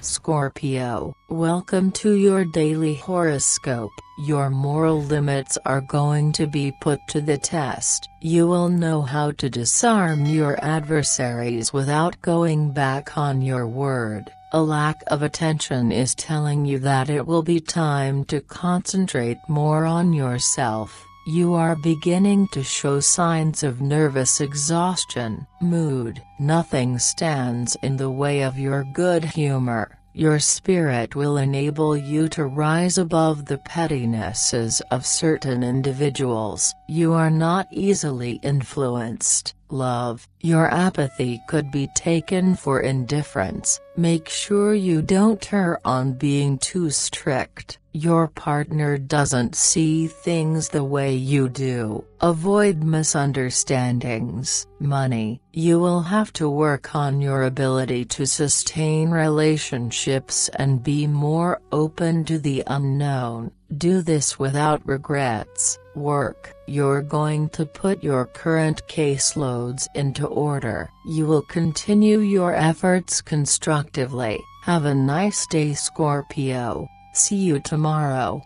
Scorpio, welcome to your daily horoscope. Your moral limits are going to be put to the test. You will know how to disarm your adversaries without going back on your word. A lack of attention is telling you that it will be time to concentrate more on yourself. You are beginning to show signs of nervous exhaustion. Mood Nothing stands in the way of your good humor. Your spirit will enable you to rise above the pettinesses of certain individuals. You are not easily influenced. Love Your apathy could be taken for indifference. Make sure you don't err on being too strict. Your partner doesn't see things the way you do. Avoid misunderstandings. Money You will have to work on your ability to sustain relationships and be more open to the unknown. Do this without regrets. Work You're going to put your current caseloads into order. You will continue your efforts constructively. Have a nice day Scorpio. See you tomorrow.